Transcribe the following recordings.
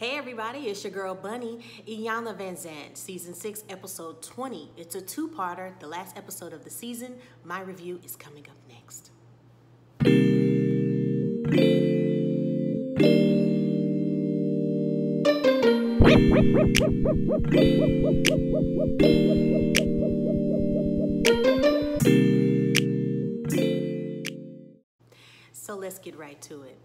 Hey everybody, it's your girl Bunny, Iyanla Van Vanzant, season 6, episode 20. It's a two-parter, the last episode of the season. My review is coming up next. So let's get right to it.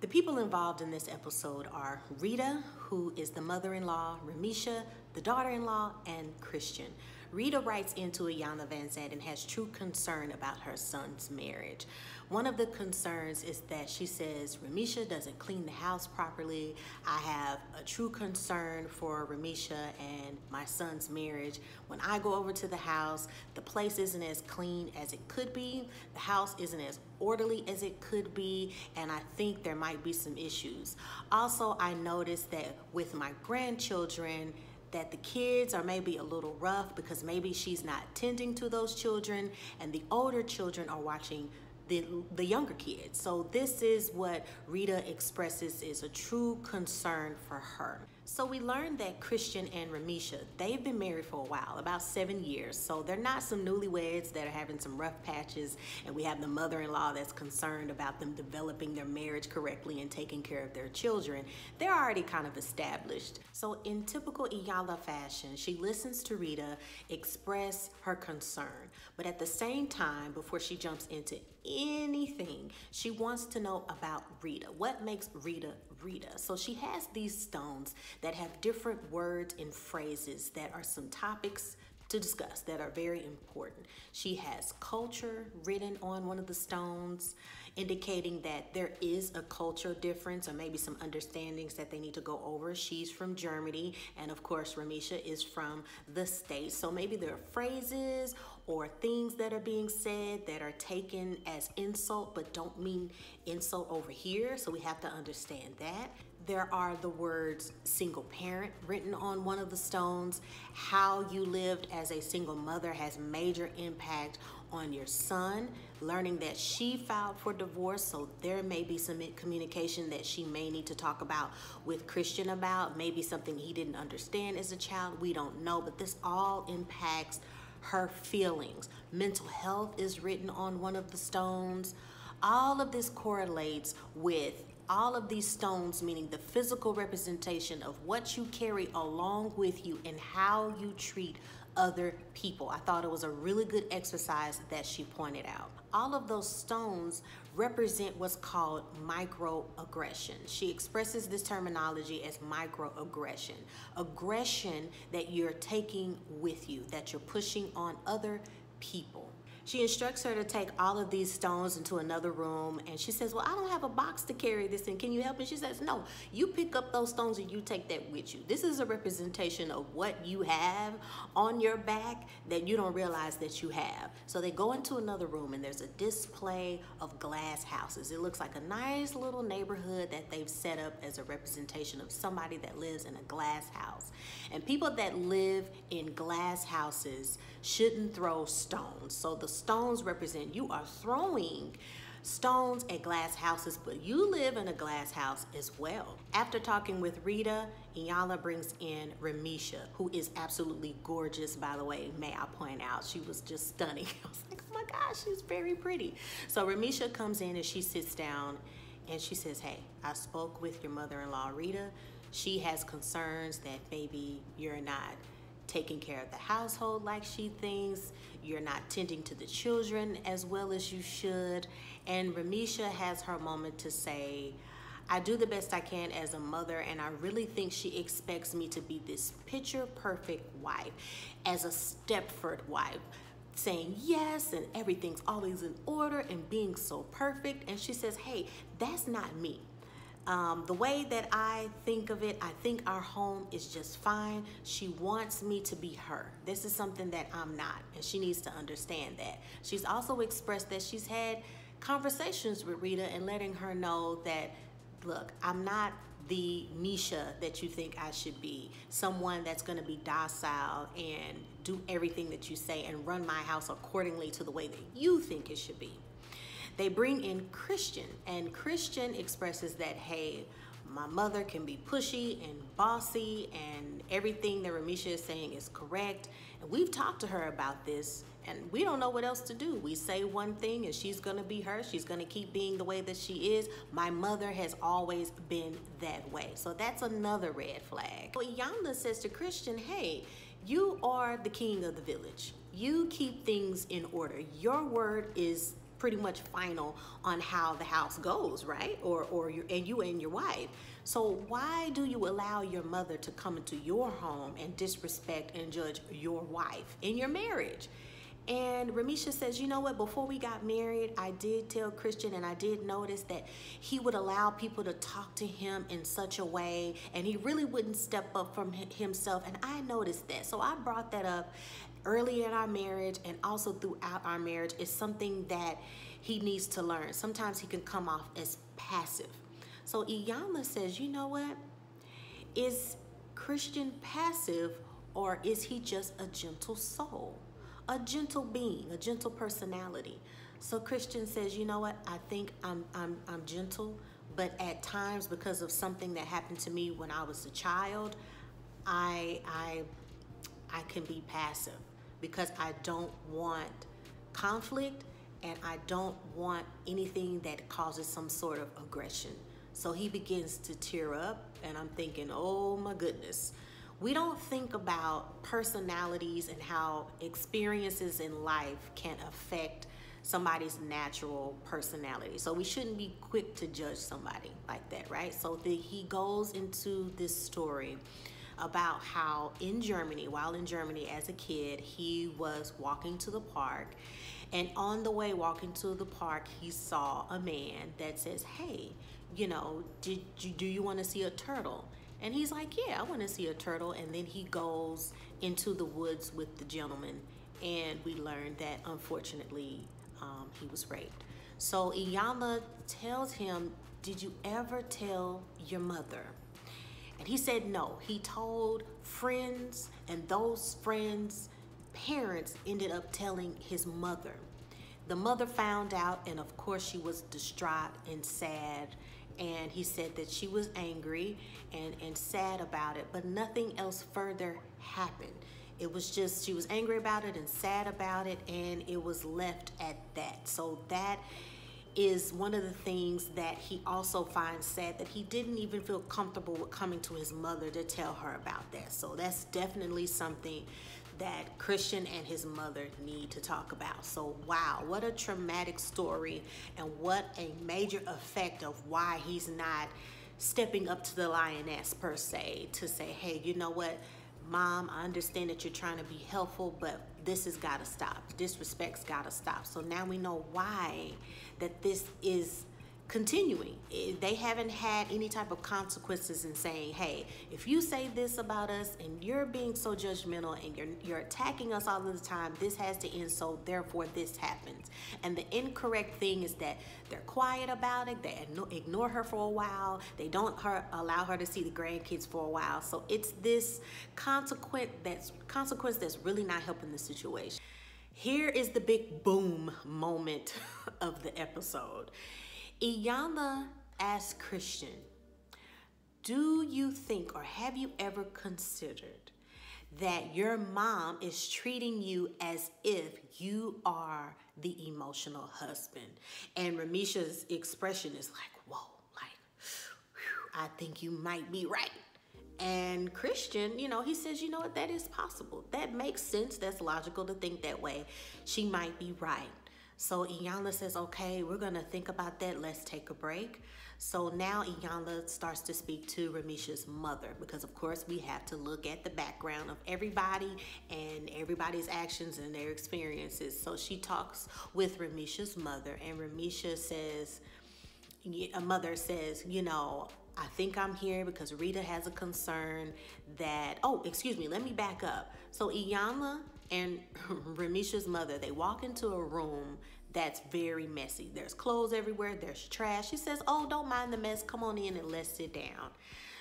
The people involved in this episode are Rita, who is the mother-in-law, Ramisha, the daughter-in-law, and Christian. Rita writes into Iyanla Vanzant and has true concern about her son's marriage. One of the concerns is that she says Ramisha doesn't clean the house properly. I have a true concern for Ramisha and my son's marriage. When I go over to the house, the place isn't as clean as it could be. The house isn't as orderly as it could be, and I think there might be some issues. Also, I noticed that with my grandchildren, that the kids are maybe a little rough because maybe she's not tending to those children and the older children are watching the, the younger kids. So this is what Rita expresses is a true concern for her. So we learned that Christian and Ramisha, they've been married for a while, about seven years. So they're not some newlyweds that are having some rough patches and we have the mother-in-law that's concerned about them developing their marriage correctly and taking care of their children. They're already kind of established. So in typical Iyanla fashion, she listens to Rita express her concern. But at the same time, before she jumps into anything, she wants to know about Rita. What makes Rita Rita? So she has these stones that have different words and phrases that are some topics to discuss that are very important. She has culture written on one of the stones, indicating that there is a culture difference or maybe some understandings that they need to go over. She's from Germany, and of course, Ramisha is from the States. So maybe there are phrases or things that are being said that are taken as insult but don't mean insult over here. So we have to understand that there are the words single parent written on one of the stones. How you lived as a single mother has major impact on your son. Learning that she filed for divorce, so there may be some communication that she may need to talk about with Christian about. Maybe something he didn't understand as a child. We don't know, but this all impacts her feelings. Mental health is written on one of the stones. All of this correlates with all of these stones, meaning the physical representation of what you carry along with you and how you treat other people. I thought it was a really good exercise that she pointed out. All of those stones represent what's called microaggression. She expresses this terminology as microaggression. Aggression that you're taking with you, that you're pushing on other people. She instructs her to take all of these stones into another room and she says, well, I don't have a box to carry this in. Can you help me? She says, no, you pick up those stones and you take that with you. This is a representation of what you have on your back that you don't realize that you have. So they go into another room and there's a display of glass houses. It looks like a nice little neighborhood that they've set up as a representation of somebody that lives in a glass house. And people that live in glass houses shouldn't throw stones. So the stones represent you are throwing stones at glass houses, but you live in a glass house as well. After talking with Rita, Iyanla brings in Ramisha, who is absolutely gorgeous, by the way, may I point out. She was just stunning. I was like, oh my gosh, she's very pretty. So Ramisha comes in and she sits down and she says, hey, I spoke with your mother-in-law, Rita. She has concerns that maybe you're not taking care of the household like she thinks, you're not tending to the children as well as you should. And Ramisha has her moment to say, I do the best I can as a mother, and I really think she expects me to be this picture perfect wife, as a Stepford wife, saying yes, and everything's always in order and being so perfect. And she says, Hey, that's not me. Um, the way that I think of it, I think our home is just fine. She wants me to be her. This is something that I'm not, and she needs to understand that. She's also expressed that she's had conversations with Rita and letting her know that, look, I'm not the Misha that you think I should be. Someone that's gonna be docile and do everything that you say and run my house accordingly to the way that you think it should be. They bring in Christian, and Christian expresses that, hey, my mother can be pushy and bossy, and everything that Ramisha is saying is correct. And we've talked to her about this, and we don't know what else to do. We say one thing, and she's gonna be her. She's gonna keep being the way that she is. My mother has always been that way. So that's another red flag. So Iyanla says to Christian, hey, you are the king of the village. You keep things in order. Your word is pretty much final on how the house goes, right? Or or you and you and your wife. So why do you allow your mother to come into your home and disrespect and judge your wife in your marriage? And Ramisha says, you know what, before we got married, I did tell Christian and I did notice that he would allow people to talk to him in such a way and he really wouldn't step up from himself. And I noticed that. So I brought that up early in our marriage and also throughout our marriage. is something that he needs to learn. Sometimes he can come off as passive. So Iyanla says, you know what? Is Christian passive or is he just a gentle soul? a gentle being, a gentle personality. So Christian says, you know what? I think I'm I'm I'm gentle, but at times because of something that happened to me when I was a child, I I I can be passive because I don't want conflict and I don't want anything that causes some sort of aggression. So he begins to tear up and I'm thinking, "Oh my goodness." we don't think about personalities and how experiences in life can affect somebody's natural personality. So we shouldn't be quick to judge somebody like that, right? So the, he goes into this story about how in Germany, while in Germany as a kid, he was walking to the park. And on the way walking to the park, he saw a man that says, Hey, you know, did you, do you want to see a turtle? And he's like, Yeah, I want to see a turtle. And then he goes into the woods with the gentleman. And we learned that unfortunately um, he was raped. So Iyanla tells him, Did you ever tell your mother? And he said no. He told friends, and those friends' parents ended up telling his mother. The mother found out, and of course, she was distraught and sad and he said that she was angry and, and sad about it, but nothing else further happened. It was just, she was angry about it and sad about it, and it was left at that. So that is one of the things that he also finds sad that he didn't even feel comfortable with coming to his mother to tell her about that. So that's definitely something that Christian and his mother need to talk about. So, wow, what a traumatic story, and what a major effect of why he's not stepping up to the lioness per se to say, hey, you know what, mom, I understand that you're trying to be helpful, but this has got to stop. Disrespect's got to stop. So now we know why that this is continuing. Eh, they haven't had any type of consequences in saying, hey, if you say this about us and you're being so judgmental and you're, you're attacking us all the time, this has to end, so therefore this happens. And the incorrect thing is that they're quiet about it, they ignore her for a while, they don't her, allow her to see the grandkids for a while. So it's this consequence that's, consequence that's really not helping the situation. Here is the big boom moment of the episode. Iyanla asked Christian, Do you think or have you ever considered that your mom is treating you as if you are the emotional husband? And Ramisha's expression is like, Whoa, like, whew, I think you might be right. And Christian, you know, he says, you know what, that is possible. That makes sense. That's logical to think that way. She might be right. So Iyanla says, okay, we're gonna think about that. Let's take a break. So now Iyanla starts to speak to Ramisha's mother because of course we have to look at the background of everybody and everybody's actions and their experiences. So she talks with Ramisha's mother and Ramisha says, a mother says, you know, I think I'm here because Rita has a concern that, oh, excuse me, let me back up. So Iyanla and Ramisha's mother, they walk into a room that's very messy. There's clothes everywhere, there's trash. She says, Oh, don't mind the mess. Come on in and let's sit down.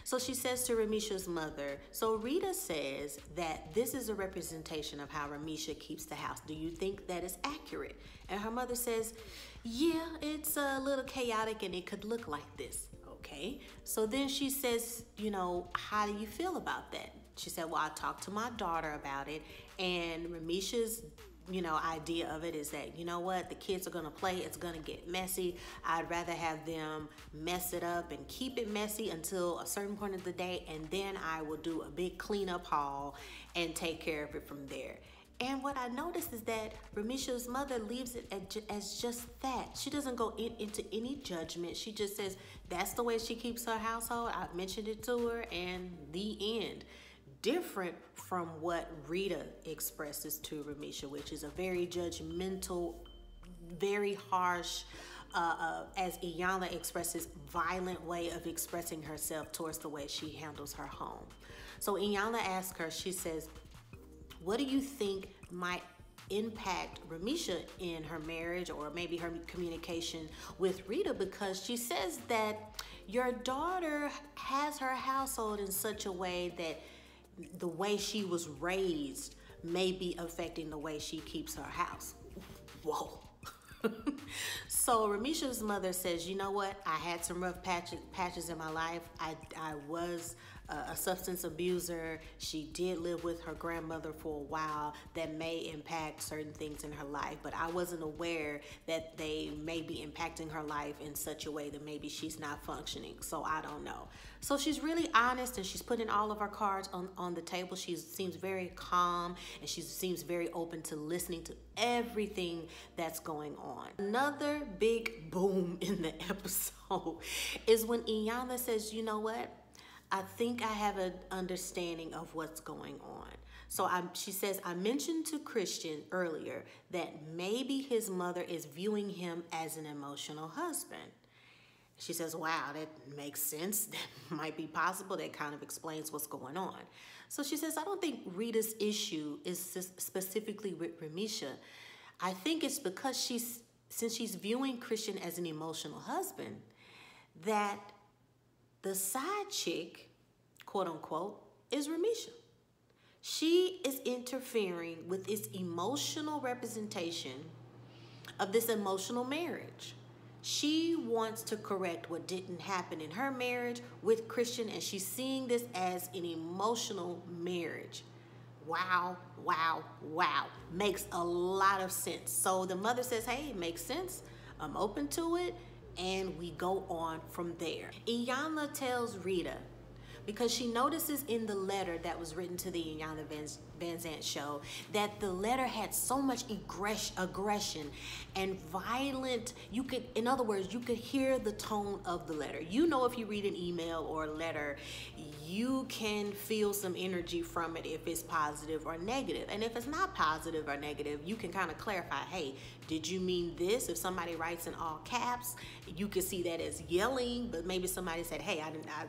So she says to Ramisha's mother, So Rita says that this is a representation of how Ramisha keeps the house. Do you think that is accurate? And her mother says, Yeah, it's a little chaotic and it could look like this. Okay, so then she says, you know, how do you feel about that? She said, well, I talked to my daughter about it, and Ramisha's you know, idea of it is that, you know what, the kids are gonna play, it's gonna get messy. I'd rather have them mess it up and keep it messy until a certain point of the day, and then I will do a big cleanup haul and take care of it from there. And what I noticed is that Ramisha's mother leaves it as just that. She doesn't go in, into any judgment. She just says that's the way she keeps her household. I mentioned it to her, and the end. Different from what Rita expresses to Ramisha, which is a very judgmental, very harsh, uh, uh, as Iyanla expresses, violent way of expressing herself towards the way she handles her home. So Iyanla asks her, she says, what do you think might impact Ramisha in her marriage or maybe her communication with Rita because she says that your daughter has her household in such a way that the way she was raised may be affecting the way she keeps her house. Whoa. so Ramisha's mother says, you know what? I had some rough patches, patches in my life. I, I was a substance abuser. She did live with her grandmother for a while that may impact certain things in her life, but I wasn't aware that they may be impacting her life in such a way that maybe she's not functioning. So I don't know. So she's really honest and she's putting all of her cards on, on the table. She seems very calm and she seems very open to listening to everything that's going on. Another big boom in the episode is when Iyanla says, you know what? I think I have an understanding of what's going on. So I, she says, I mentioned to Christian earlier that maybe his mother is viewing him as an emotional husband. She says, wow, that makes sense. That might be possible. That kind of explains what's going on. So she says, I don't think Rita's issue is specifically with Ramisha. I think it's because she's, since she's viewing Christian as an emotional husband, that the side chick, quote unquote, is Ramisha. She is interfering with this emotional representation of this emotional marriage. She wants to correct what didn't happen in her marriage with Christian, and she's seeing this as an emotional marriage. Wow, wow, wow. Makes a lot of sense. So the mother says, Hey, it makes sense. I'm open to it and we go on from there. Iyanla tells Rita, because she notices in the letter that was written to the Iyanla Van, Zant show that the letter had so much aggression and violent. You could, in other words, you could hear the tone of the letter. You know, if you read an email or a letter, you can feel some energy from it if it's positive or negative. And if it's not positive or negative, you can kind of clarify, hey, did you mean this? If somebody writes in all caps, you could see that as yelling, but maybe somebody said, hey, I didn't, I,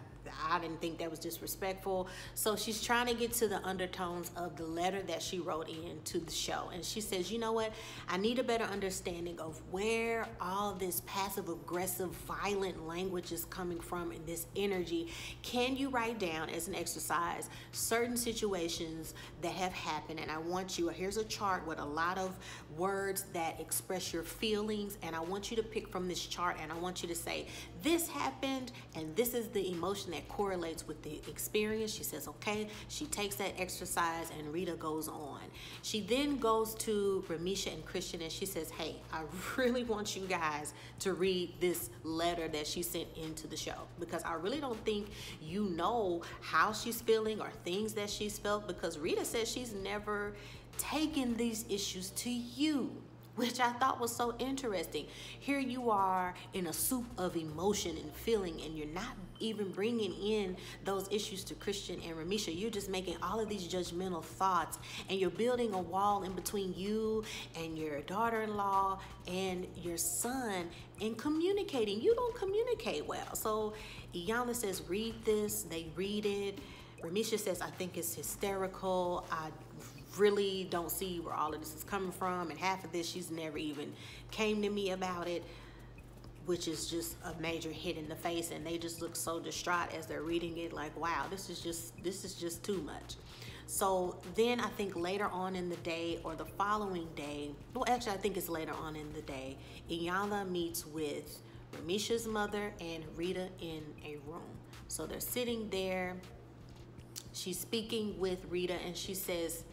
I didn't think that was disrespectful. So she's trying to get to the undertones of the letter that she wrote in to the show. And she says, you know what? I need a better understanding of where all this passive aggressive, violent language is coming from and this energy. Can you write down as an exercise certain situations that have happened? And I want you, here's a chart with a lot of words that express your feelings. And I want you to pick from this chart and I want you to say, this happened and this is the emotion that correlates with the experience. She says, okay. She takes that exercise and Rita goes on. She then goes to Ramisha and Christian and she says, hey, I really want you guys to read this letter that she sent into the show because I really don't think you know how she's feeling or things that she's felt because Rita says she's never taken these issues to you which I thought was so interesting. Here you are in a soup of emotion and feeling, and you're not even bringing in those issues to Christian and Ramisha. You're just making all of these judgmental thoughts, and you're building a wall in between you and your daughter in law and your son, and communicating. You don't communicate well. So, Iyanla says, read this. They read it. Ramisha says, I think it's hysterical. I really don't see where all of this is coming from. And half of this, she's never even came to me about it, which is just a major hit in the face. And they just look so distraught as they're reading it like, wow, this is just, this is just too much. So then I think later on in the day or the following day, well, actually, I think it's later on in the day, Iyanla meets with Remisha's mother and Rita in a room. So they're sitting there. She's speaking with Rita and she says,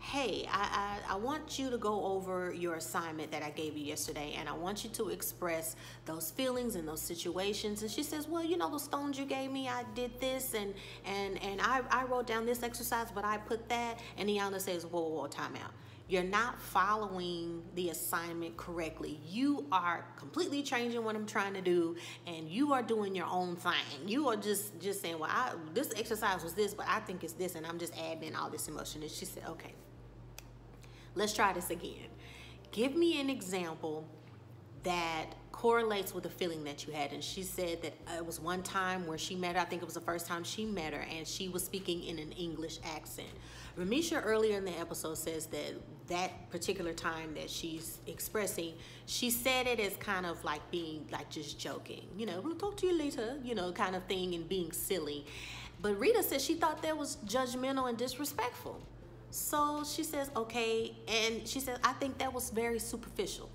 hey, I, I, I, want you to go over your assignment that I gave you yesterday, and I want you to express those feelings and those situations. And she says, well, you know, the stones you gave me, I did this, and and and I, I wrote down this exercise, but I put that. And Iyanla says, whoa, whoa, whoa, time out. You're not following the assignment correctly. You are completely changing what I'm trying to do, and you are doing your own thing. You are just just saying, well, I, this exercise was this, but I think it's this, and I'm just adding all this emotion. And she said, okay, Let's try this again. Give me an example that correlates with the feeling that you had. And she said that uh, it was one time where she met her, I think it was the first time she met her, and she was speaking in an English accent. Ramisha earlier in the episode says that that particular time that she's expressing, she said it as kind of like being like just joking, you know, we'll talk to you later, you know, kind of thing and being silly. But Rita said she thought that was judgmental and disrespectful. So she says, okay. And she says, I think that was very superficial.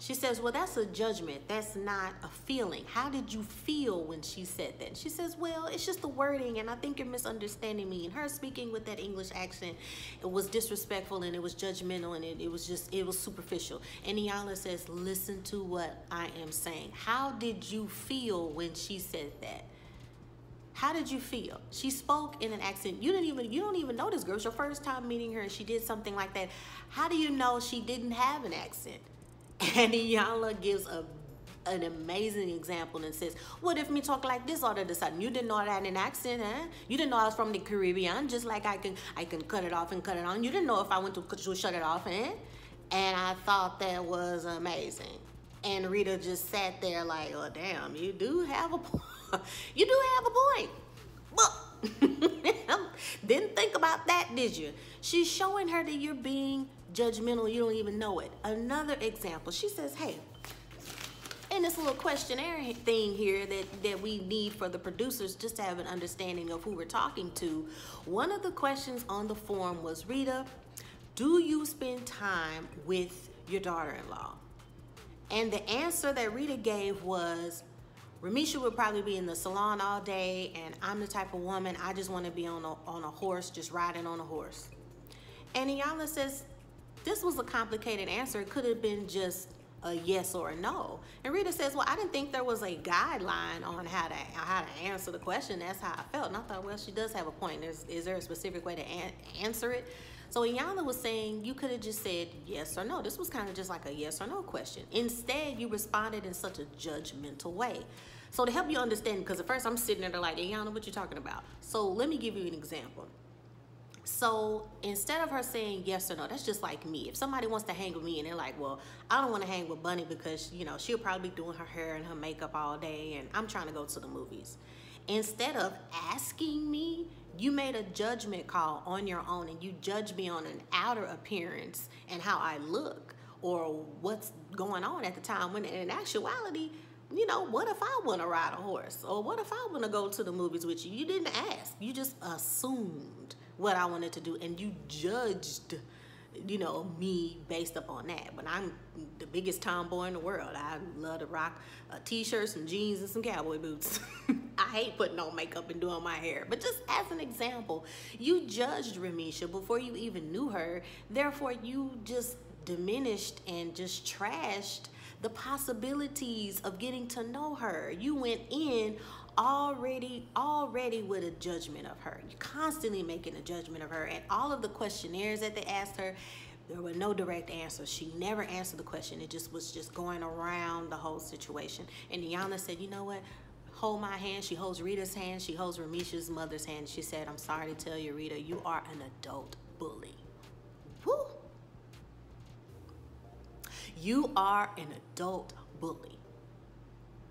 She says, well, that's a judgment. That's not a feeling. How did you feel when she said that? She says, well, it's just the wording, and I think you're misunderstanding me. And her speaking with that English accent, it was disrespectful and it was judgmental and it, it was just, it was superficial. And Iyanla says, listen to what I am saying. How did you feel when she said that? How did you feel? She spoke in an accent. You didn't even you don't even know this girl. It's your first time meeting her and she did something like that. How do you know she didn't have an accent? And Iyanla gives a an amazing example and says, What if me talk like this all of a sudden? You didn't know I had an accent, huh? You didn't know I was from the Caribbean, just like I can I can cut it off and cut it on. You didn't know if I went to, shut it off, eh? And I thought that was amazing. And Rita just sat there like, oh damn, you do have a point. you do have a point. But didn't think about that, did you? She's showing her that you're being judgmental. You don't even know it. Another example. She says, hey, in this little questionnaire thing here that, that we need for the producers just to have an understanding of who we're talking to, one of the questions on the form was, Rita, do you spend time with your daughter-in-law? And the answer that Rita gave was, Remisha would probably be in the salon all day, and I'm the type of woman, I just want to be on a, on a horse, just riding on a horse. And Iyanla says, this was a complicated answer. It could have been just a yes or a no. And Rita says, well, I didn't think there was a guideline on how to how to answer the question. That's how I felt. And I thought, well, she does have a point. There's, is there a specific way to an answer it? So Iyanla was saying you could have just said yes or no. This was kind of just like a yes or no question. Instead, you responded in such a judgmental way. So to help you understand, because at first I'm sitting there like, Iyanla, what you talking about? So let me give you an example. So instead of her saying yes or no, that's just like me. If somebody wants to hang with me and they're like, well, I don't want to hang with Bunny because, you know, she'll probably be doing her hair and her makeup all day and I'm trying to go to the movies. Instead of asking me, you made a judgment call on your own and you judge me on an outer appearance and how I look or what's going on at the time when in actuality, you know, what if I want to ride a horse? Or what if I want to go to the movies with you? You didn't ask. You just assumed what I wanted to do and you judged, you know, me based upon that. But I'm the biggest tomboy in the world. I love to rock uh, a t-shirt, some jeans, and some cowboy boots. I hate putting on makeup and doing my hair. But just as an example, you judged Remisha before you even knew her. Therefore, you just diminished and just trashed the possibilities of getting to know her. You went in already already with a judgment of her. You're constantly making a judgment of her. And all of the questionnaires that they asked her, there were no direct answers. She never answered the question. It just was just going around the whole situation. And Iyanla said, you know what? Hold my hand. She holds Rita's hand. She holds Remisha's mother's hand. She said, I'm sorry to tell you, Rita, you are an adult bully. Woo! You are an adult bully.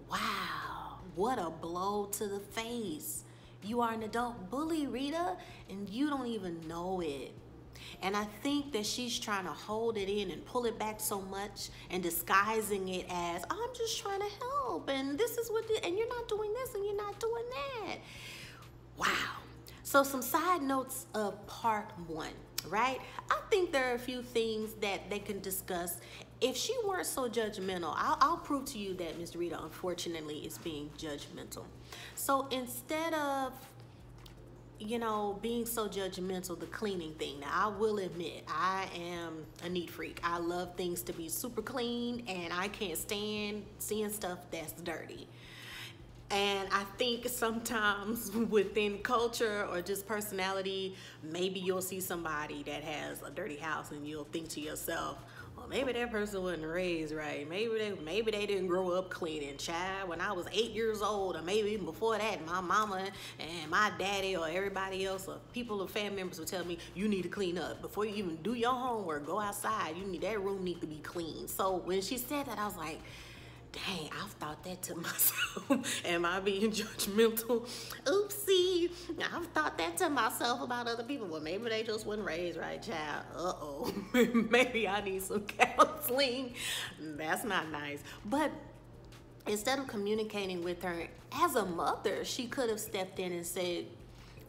Wow, what a blow to the face. You are an adult bully, Rita, and you don't even know it. And I think that she's trying to hold it in and pull it back so much and disguising it as, I'm just trying to help and this is what, the, and you're not doing this and you're not doing that. Wow. So some side notes of part one, right? I think there are a few things that they can discuss if she weren't so judgmental, I'll, I'll prove to you that Miss Rita, unfortunately, is being judgmental. So instead of you know, being so judgmental, the cleaning thing. Now, I will admit, I am a neat freak. I love things to be super clean, and I can't stand seeing stuff that's dirty. And I think sometimes within culture or just personality, maybe you'll see somebody that has a dirty house and you'll think to yourself, maybe that person wasn't raised right. Maybe they maybe they didn't grow up cleaning. Child, when I was eight years old, or maybe even before that, my mama and my daddy or everybody else or people or family members would tell me, you need to clean up. Before you even do your homework, go outside. You need that room need to be clean. So when she said that, I was like, dang, I've thought that to myself. Am I being judgmental? Oopsie. I've thought that to myself about other people. Well, maybe they just wasn't raised right, child. Uh-oh. maybe I need some counseling. That's not nice. But instead of communicating with her as a mother, she could have stepped in and said,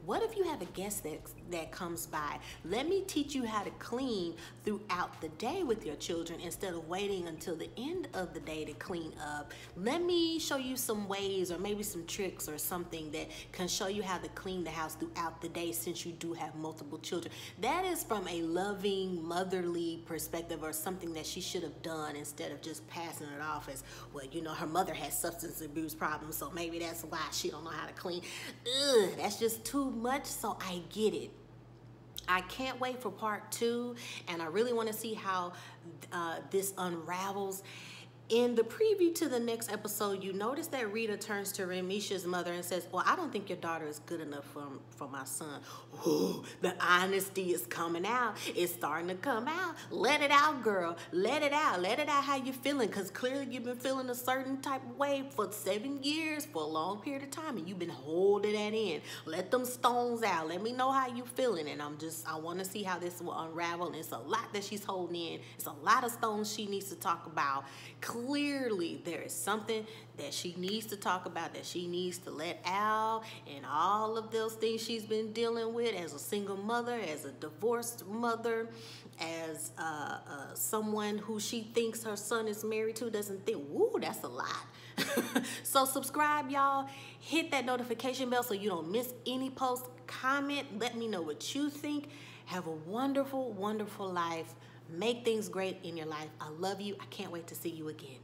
what if you have a guest that, that comes by? Let me teach you how to clean throughout the day with your children instead of waiting until the end of the day to clean up. Let me show you some ways or maybe some tricks or something that can show you how to clean the house throughout the day since you do have multiple children. That is from a loving, motherly perspective or something that she should have done instead of just passing it off as, well, you know, her mother has substance abuse problems, so maybe that's why she don't know how to clean. Ugh, that's just too much, so I get it. I can't wait for part two, and I really want to see how uh, this unravels. In the preview to the next episode, you notice that Rita turns to Remisha's mother and says, Well, I don't think your daughter is good enough for, for my son. Ooh, the honesty is coming out. It's starting to come out. Let it out, girl. Let it out. Let it out how you're feeling because clearly you've been feeling a certain type of way for seven years, for a long period of time, and you've been holding that in. Let them stones out. Let me know how you feeling. And I'm just, I want to see how this will unravel. And it's a lot that she's holding in. It's a lot of stones she needs to talk about clearly there is something that she needs to talk about, that she needs to let out, and all of those things she's been dealing with as a single mother, as a divorced mother, as uh, uh, someone who she thinks her son is married to doesn't think, woo, that's a lot. so subscribe, y'all. Hit that notification bell so you don't miss any post. Comment. Let me know what you think. Have a wonderful, wonderful life. Make things great in your life. I love you. I can't wait to see you again.